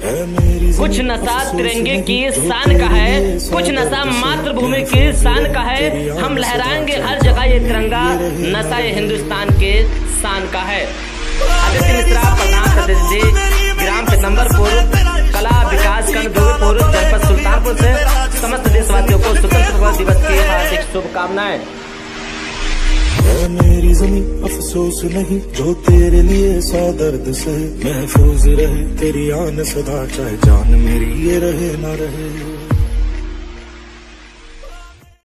कुछ नशा तिरंगे की शान का है, कुछ नशा मातृभूमि की शान का है। हम लहराएँगे हर जगह ये तिरंगा, नशा ये हिंदुस्तान के शान का है। आदित्य मिश्रा प्रधान सदस्य ग्राम पितम्बरपुर कला विकास खंड गोविपुर जनपद सुल्तानपुर से समस्त देशवासियों को स्वतंत्रता दिवस की हार्दिक शुभकामनाएँ। मेरी जमी अफसोस नहीं, जो तेरे लिए सौ दर्द से महफूज रहे, तेरी आन सदा चाहे जान मेरी ये रहे ना रहे।